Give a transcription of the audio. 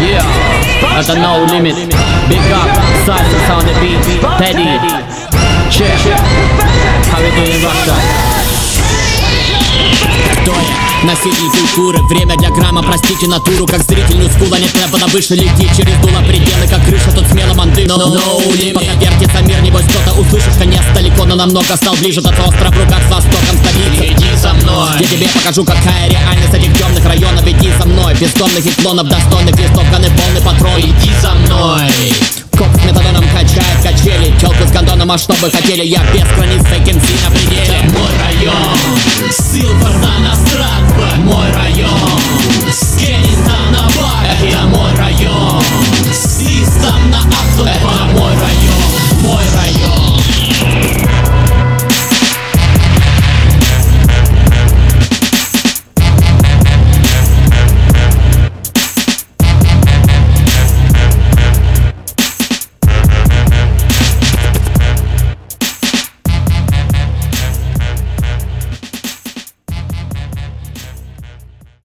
Yeah, это No Limit. Big up, Silence on the beat. Teddy. Check. How we doing Russia? Я? Носитель культуры. Время для грамма, простите натуру Как зритель нюскула, нет препода. Выше Летит через дуло пределы, как крыша Тут смело манды, no, no limit. Пока вертится мир, небось кто-то услышишь Конец далеко, но намного стал ближе Тот остров в руках с востоком столицы. Иди со мной. Я тебе покажу, какая реальность этих темных районов Иди со мной, бессонных и клонов Достойных листов, ганы полный патрон. Иди со мной. Коп с метадоном качает качели. Челку с гондоном, а что бы хотели? Я без границ, МС на пределе Мой район, Силфорда на район